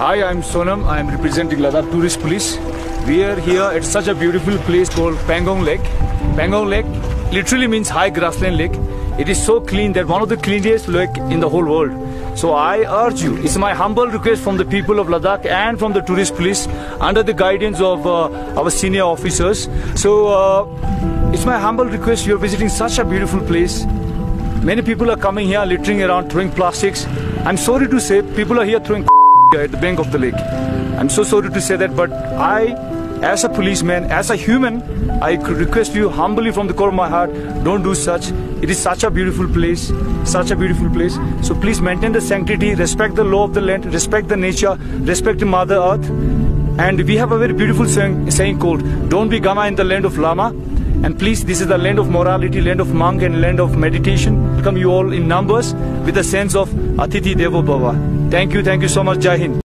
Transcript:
Hi, I'm Sonam. I'm representing Ladakh Tourist Police. We are here at such a beautiful place called Pangong Lake. Pangong Lake literally means high grassland lake. It is so clean that one of the cleanest lake in the whole world. So I urge you, it's my humble request from the people of Ladakh and from the tourist police under the guidance of uh, our senior officers. So uh, it's my humble request, you're visiting such a beautiful place. Many people are coming here littering around, throwing plastics. I'm sorry to say, people are here throwing at the bank of the lake. I'm so sorry to say that, but I, as a policeman, as a human, I request you humbly from the core of my heart, don't do such. It is such a beautiful place, such a beautiful place. So please maintain the sanctity, respect the law of the land, respect the nature, respect Mother Earth. And we have a very beautiful saying, saying called, don't be Gama in the land of Lama. And please, this is the land of morality, land of monk and land of meditation. Welcome you all in numbers with a sense of Atithi Devo Bhava. Thank you, thank you so much, Jai Hind.